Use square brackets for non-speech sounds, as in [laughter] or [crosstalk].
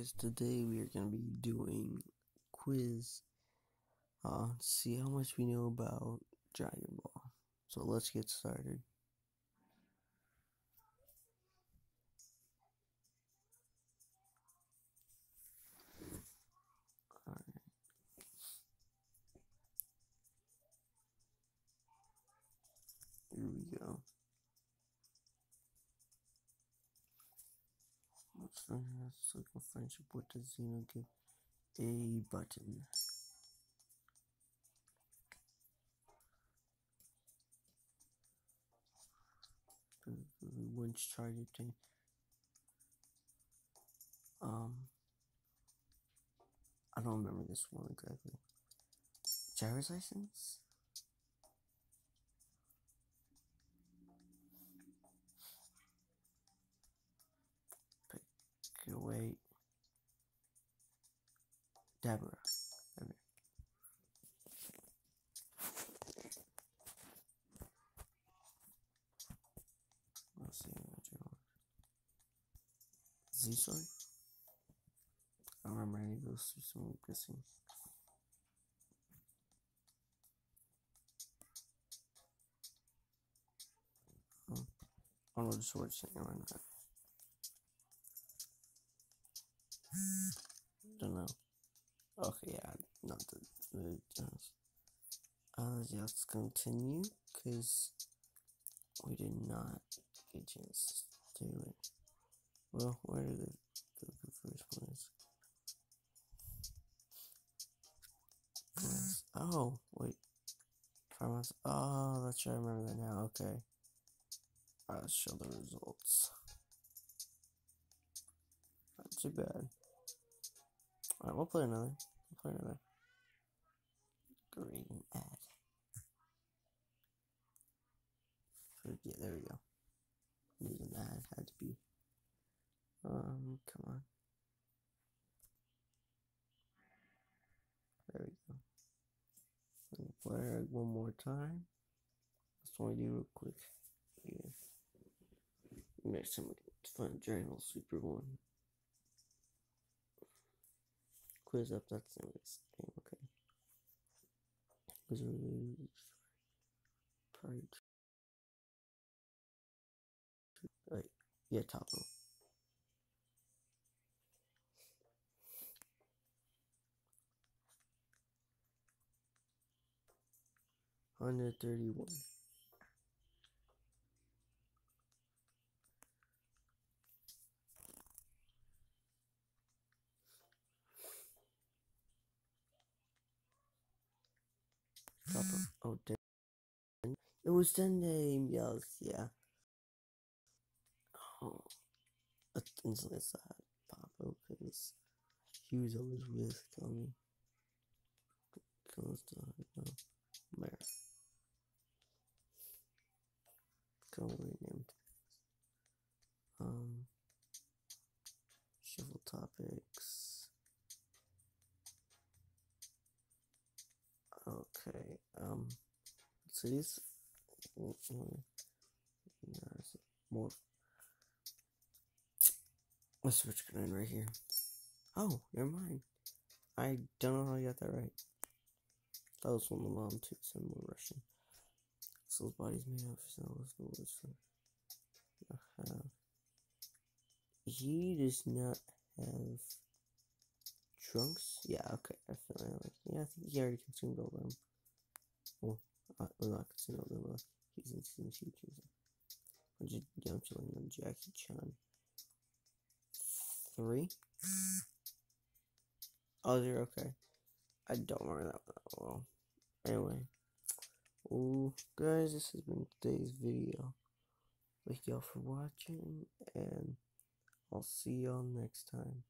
guys, today we are going to be doing quiz uh see how much we know about Dragon Ball. So let's get started. Alright. Here we go. Let's like a friendship with the Xeno give a button. winch charger thing. Um, I don't remember this one exactly. Driver's license? Away. Deborah. Deborah. Let's see sword? I remember any of those two, so I'm guessing. Oh, hmm. I don't know the. Okay, yeah, not the, the uh, let's continue because we did not get a chance to do it. Well, where did it go the first place? Oh, wait. Farmhouse. Oh, that's right. I remember that now. Okay. I'll show the results. Not too bad. Alright, we'll play another. We'll play another. Green ad. Yeah, there we go. Need an ad. Had to be. Um, come on. There we go. Play one more time. Let's only do real quick. Yeah. Next time we can find Dragon Super One. Quiz up, that's the next game, okay. Wait, yeah, row. Hundred thirty one. [sighs] Oh, ten. It was ten name, yes, yeah. Oh, it's instantly sad, Papa, because he was always with Tommy. Close to no, Mare. Go rename Um, shovel topics. Okay, um, so these mm, mm, more. Let's switch command right here. Oh, never mind. I don't know how I got that right. That was one of the mom too, some more Russian. So his body's made of cells, the. He does not have trunks. Yeah, okay. I feel like yeah, I think he already consumed all of them. All them. Uh, he's in two. I'm just young on Jackie Chan. Three. Oh, zero. Okay. I don't remember that one that well. Anyway. Ooh, guys, this has been today's video. Thank y'all for watching, and I'll see y'all next time.